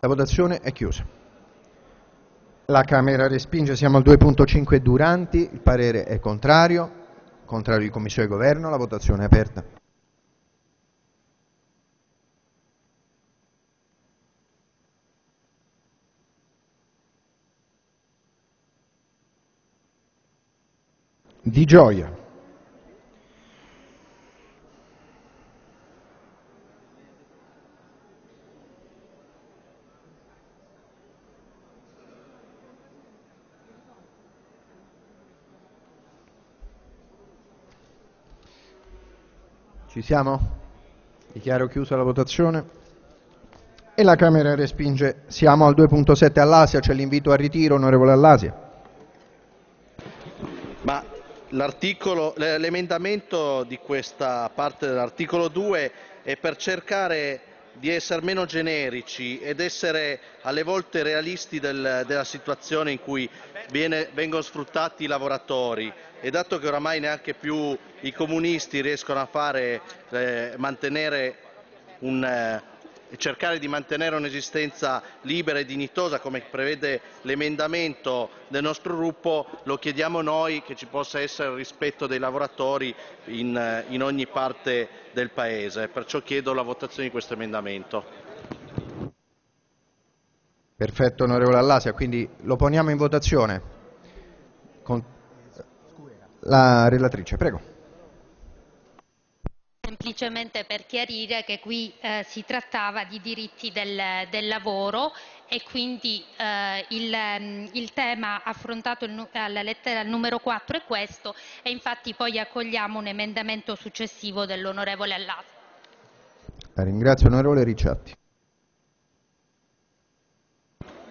La votazione è chiusa. La Camera respinge, siamo al 2.5 Duranti, il parere è contrario, contrario di Commissione e Governo, la votazione è aperta. Di Gioia. Ci siamo? Dichiaro chiusa la votazione. E la Camera respinge. Siamo al 2.7 all'Asia, c'è l'invito al ritiro, onorevole Allasia. Ma l'articolo- l'emendamento di questa parte dell'articolo 2 è per cercare di essere meno generici ed essere alle volte realisti del- della situazione in cui viene- vengono sfruttati i lavoratori. E dato che oramai neanche più i comunisti riescono a fare, eh, mantenere un, eh, cercare di mantenere un'esistenza libera e dignitosa come prevede l'emendamento del nostro gruppo, lo chiediamo noi che ci possa essere rispetto dei lavoratori in, in ogni parte del Paese. Perciò chiedo la votazione di questo emendamento. Perfetto, onorevole Allasia, quindi lo poniamo in votazione. Con... La relatrice, prego. Semplicemente per chiarire che qui eh, si trattava di diritti del, del lavoro e quindi eh, il, mm, il tema affrontato il alla lettera numero 4 è questo e infatti poi accogliamo un emendamento successivo dell'onorevole Allasi. La ringrazio, onorevole Ricciatti.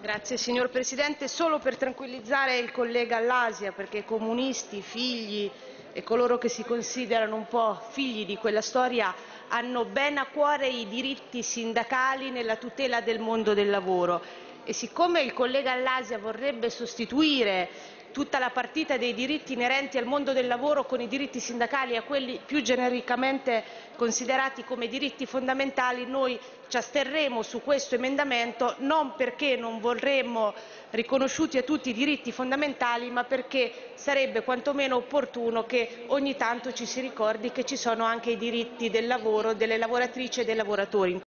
Grazie signor Presidente, solo per tranquillizzare il collega Allasia, perché comunisti, figli e coloro che si considerano un po' figli di quella storia hanno ben a cuore i diritti sindacali nella tutela del mondo del lavoro e siccome il collega Allasia vorrebbe sostituire tutta la partita dei diritti inerenti al mondo del lavoro con i diritti sindacali a quelli più genericamente considerati come diritti fondamentali, noi ci asterremo su questo emendamento non perché non vorremmo riconosciuti a tutti i diritti fondamentali, ma perché sarebbe quantomeno opportuno che ogni tanto ci si ricordi che ci sono anche i diritti del lavoro, delle lavoratrici e dei lavoratori.